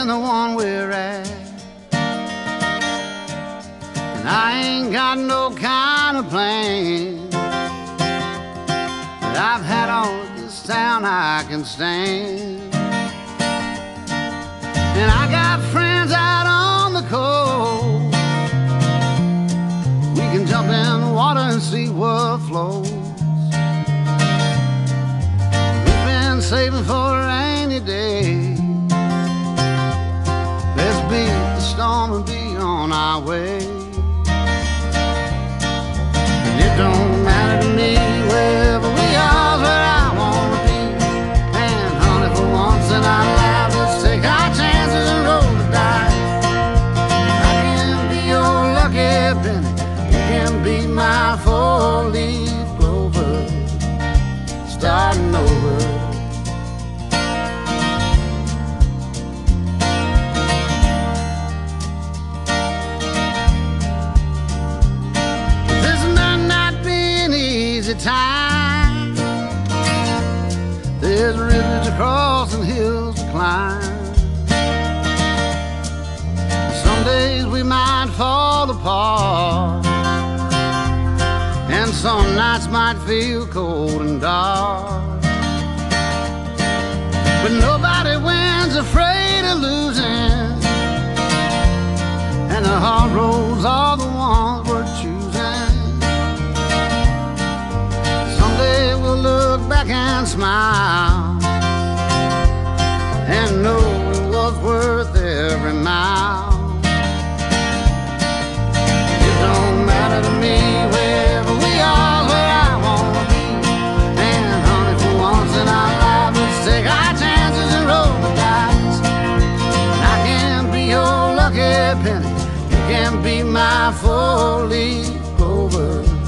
than the one we're at. And I ain't got no kind of plan that I've had on this town I can stand. And I got friends out on the coast. We can jump in the water and see what flows. We've been saving for time. There's rivers to cross and hills to climb. Some days we might fall apart, and some nights might feel cold and dark. But nobody wins afraid of losing. And the hard roads and smile and know it was worth every mile. It don't matter to me wherever we are, where I wanna be. And honey, for once in our lives, let's take our chances and roll the dice. I can be your lucky penny. You can be my four-leaf clover.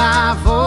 I can